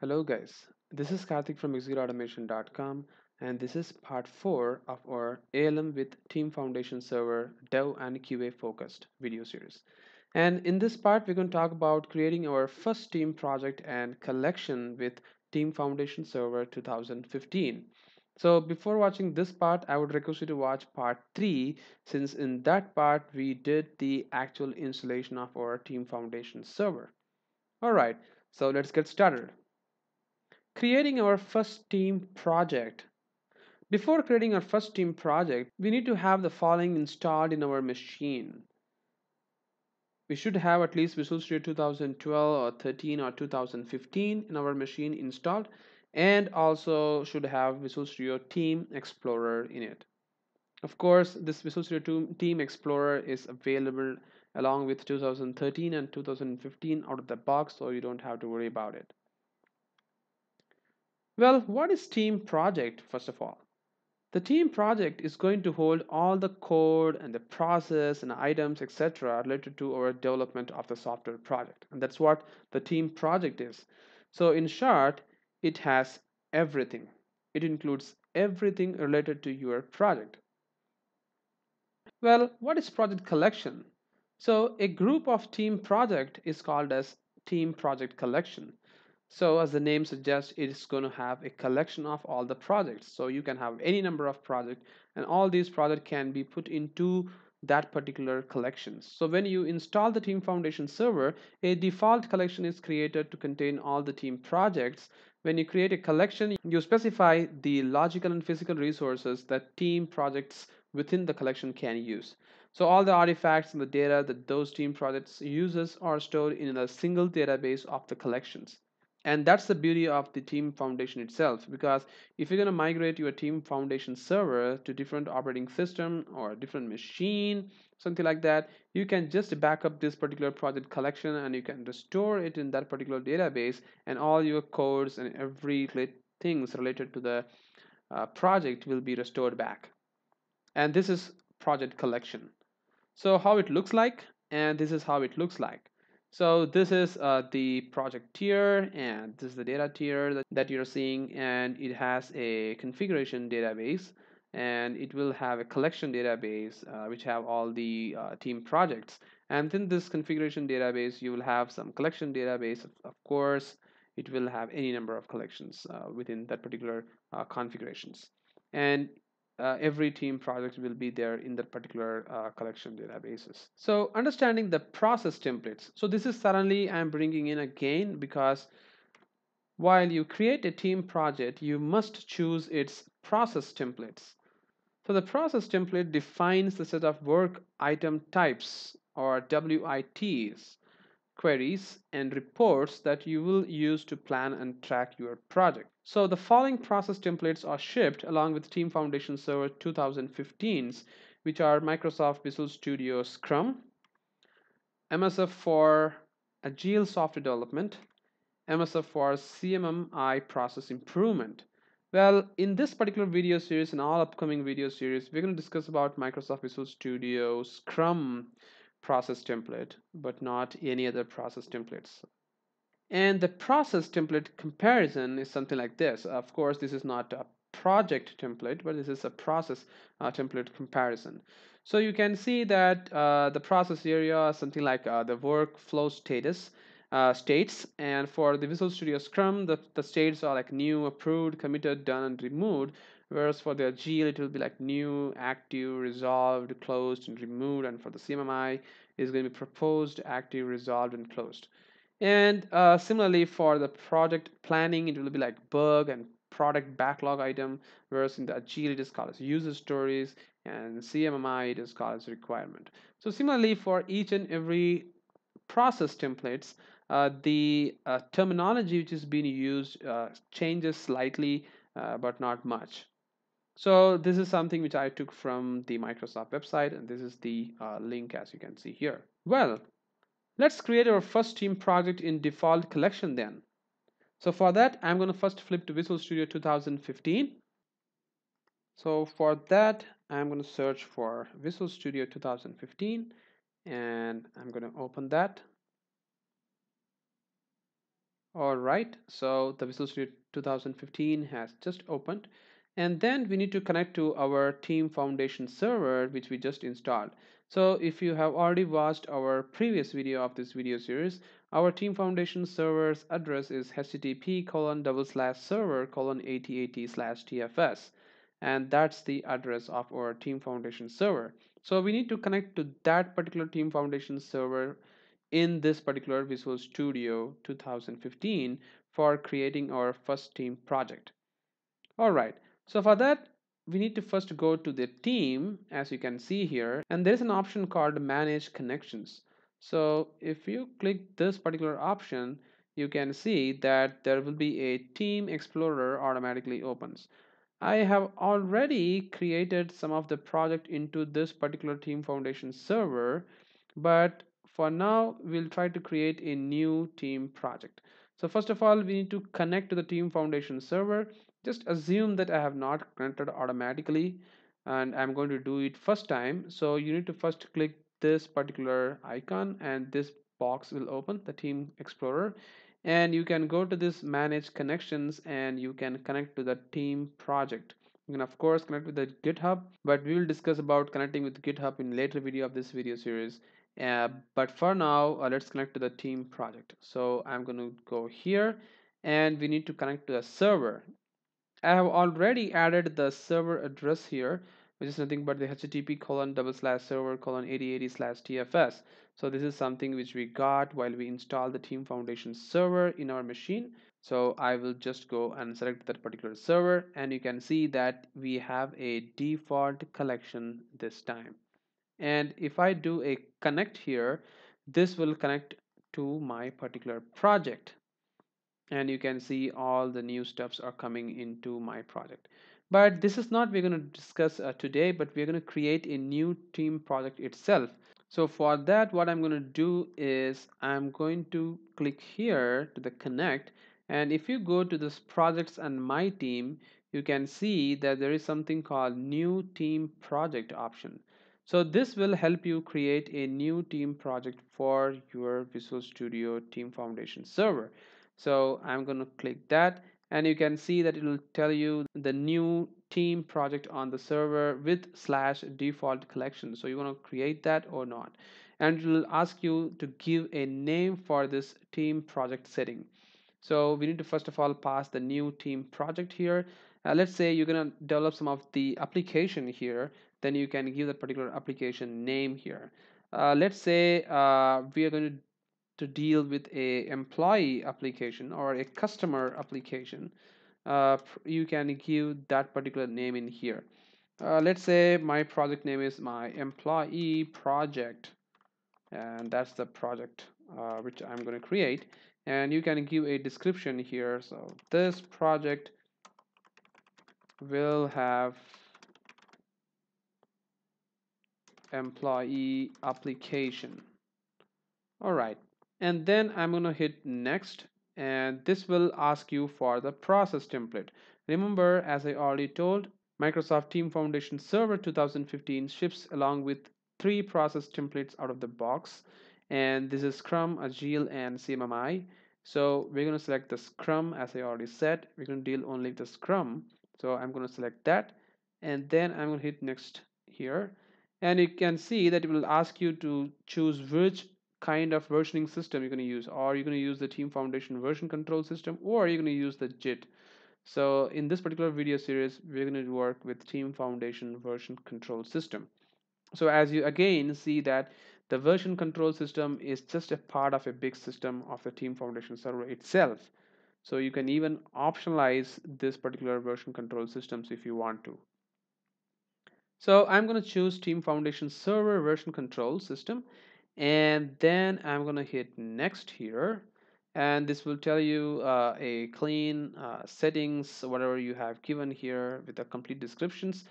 Hello guys, this is Karthik from ExecuteAutomation.com and this is part 4 of our ALM with Team Foundation Server Dev and QA focused video series. And in this part we're going to talk about creating our first team project and collection with Team Foundation Server 2015. So before watching this part, I would request you to watch part 3 since in that part we did the actual installation of our Team Foundation server. Alright, so let's get started creating our first team project. Before creating our first team project, we need to have the following installed in our machine. We should have at least Visual Studio 2012 or 13 or 2015 in our machine installed and also should have Visual Studio Team Explorer in it. Of course, this Visual Studio Team Explorer is available along with 2013 and 2015 out of the box so you don't have to worry about it. Well, what is team project first of all? The team project is going to hold all the code and the process and items etc related to our development of the software project and that's what the team project is. So in short, it has everything. It includes everything related to your project. Well, what is project collection? So a group of team project is called as team project collection. So as the name suggests, it's going to have a collection of all the projects. So you can have any number of projects and all these projects can be put into that particular collection. So when you install the Team Foundation server, a default collection is created to contain all the team projects. When you create a collection, you specify the logical and physical resources that team projects within the collection can use. So all the artifacts and the data that those team projects uses are stored in a single database of the collections and that's the beauty of the team foundation itself because if you're going to migrate your team foundation server to different operating system or different machine something like that you can just back up this particular project collection and you can restore it in that particular database and all your codes and every things related to the uh, project will be restored back. And this is project collection. So how it looks like and this is how it looks like so this is uh, the project tier and this is the data tier that, that you're seeing and it has a configuration database and it will have a collection database uh, which have all the uh, team projects. And in this configuration database you will have some collection database of course. It will have any number of collections uh, within that particular uh, configurations. And uh, every team project will be there in that particular uh, collection databases. So understanding the process templates. So this is suddenly I'm bringing in again because while you create a team project, you must choose its process templates. So the process template defines the set of work item types or WITs queries and reports that you will use to plan and track your project. So the following process templates are shipped along with Team Foundation Server 2015s, which are Microsoft Visual Studio Scrum, MSF for Agile Software Development, MSF for CMMI Process Improvement. Well, in this particular video series and all upcoming video series, we're going to discuss about Microsoft Visual Studio Scrum process template, but not any other process templates. And the process template comparison is something like this. Of course, this is not a project template, but this is a process uh, template comparison. So you can see that uh, the process area is something like uh, the workflow status uh, states. And for the Visual Studio Scrum, the, the states are like new, approved, committed, done, and removed whereas for the agile it will be like new active resolved closed and removed. And for the cmmi is going to be proposed active resolved and closed. And uh, similarly for the project planning it will be like bug and product backlog item whereas in the agile it is called as user stories and cmmi it is called as requirement. So similarly for each and every process templates uh, the uh, terminology which is being used uh, changes slightly uh, but not much so this is something which I took from the Microsoft website and this is the uh, link as you can see here. Well, let's create our first team project in default collection then. So for that, I'm going to first flip to Visual Studio 2015. So for that, I'm going to search for Visual Studio 2015 and I'm going to open that. Alright, so the Visual Studio 2015 has just opened and then we need to connect to our Team Foundation server which we just installed. So if you have already watched our previous video of this video series, our Team Foundation server's address is http colon double slash server colon 8080 slash tfs and that's the address of our Team Foundation server. So we need to connect to that particular Team Foundation server in this particular Visual Studio 2015 for creating our first team project. All right, so for that, we need to first go to the team as you can see here and there's an option called manage connections. So if you click this particular option, you can see that there will be a team explorer automatically opens. I have already created some of the project into this particular team foundation server but for now we'll try to create a new team project so first of all we need to connect to the team foundation server just assume that I have not connected automatically and I'm going to do it first time. So you need to first click this particular icon and this box will open the team explorer. And you can go to this manage connections and you can connect to the team project. You can of course connect with the github but we will discuss about connecting with github in later video of this video series. Uh, but for now uh, let's connect to the team project. So I'm going to go here and we need to connect to a server I have already added the server address here which is nothing but the http colon double slash server colon 8080 slash tfs so this is something which we got while we installed the team foundation server in our machine. So I will just go and select that particular server and you can see that we have a default collection this time. And if I do a connect here this will connect to my particular project and you can see all the new stuffs are coming into my project. But this is not we're going to discuss uh, today but we're going to create a new team project itself. So for that what I'm going to do is I'm going to click here to the connect. And if you go to this projects and my team you can see that there is something called new team project option. So this will help you create a new team project for your Visual Studio Team Foundation server so I'm going to click that and you can see that it will tell you the new team project on the server with slash default collection. So you want to create that or not. And it will ask you to give a name for this team project setting. So we need to first of all pass the new team project here. Uh, let's say you're going to develop some of the application here then you can give that particular application name here. Uh, let's say uh, we are going to to deal with a employee application or a customer application uh, you can give that particular name in here. Uh, let's say my project name is my employee project and that's the project uh, which I'm going to create. And you can give a description here. So this project will have employee application. All right and then I'm going to hit next and this will ask you for the process template. Remember as I already told Microsoft Team Foundation Server 2015 ships along with three process templates out of the box and this is Scrum, Agile and CMMI so we're to select the Scrum as I already said we're to deal only with the Scrum. So I'm going to select that and then I'm to hit next here. And you can see that it will ask you to choose which kind of versioning system you're going to use. Or you're going to use the team foundation version control system or you're going to use the Git? So in this particular video series we're going to work with team foundation version control system. So as you again see that the version control system is just a part of a big system of the team foundation server itself. So you can even optionalize this particular version control systems if you want to. So I'm going to choose team foundation server version control system and then I'm gonna hit next here and this will tell you uh, a clean uh, settings whatever you have given here with the complete descriptions.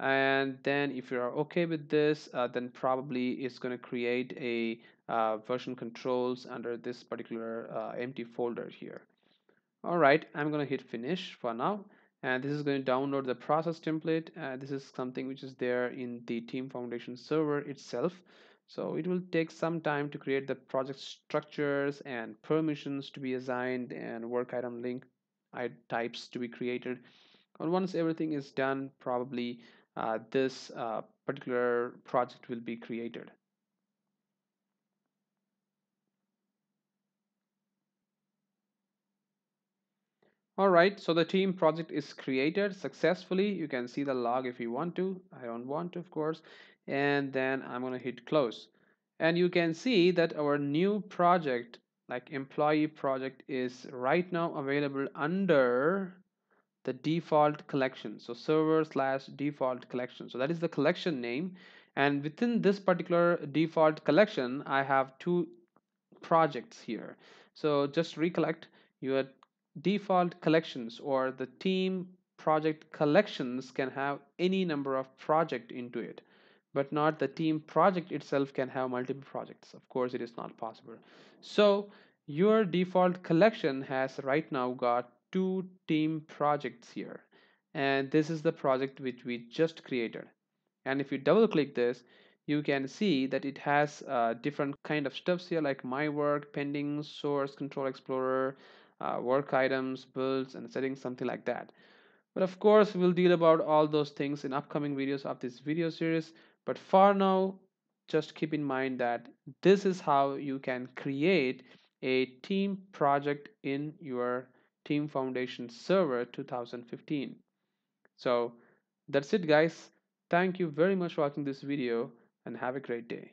And then if you're okay with this uh, then probably it's going to create a uh, version controls under this particular uh, empty folder here. All right I'm gonna hit finish for now and this is going to download the process template this is something which is there in the team foundation server itself so it will take some time to create the project structures and permissions to be assigned and work item link types to be created. And once everything is done probably uh, this uh, particular project will be created all right so the team project is created successfully. You can see the log if you want to. I don't want to of course. And then i'm going to hit close. And you can see that our new project like employee project is right now available under the default collection. So server slash default collection. So that is the collection name. And within this particular default collection i have two projects here. So just recollect your default collections or the team project collections can have any number of project into it but not the team project itself can have multiple projects. Of course it is not possible. So your default collection has right now got two team projects here and this is the project which we just created. And if you double click this you can see that it has uh, different kind of stuffs here like my work pending source control explorer uh, work items builds and settings something like that but of course we'll deal about all those things in upcoming videos of this video series but for now just keep in mind that this is how you can create a team project in your Team Foundation Server 2015. So that's it guys. Thank you very much for watching this video and have a great day.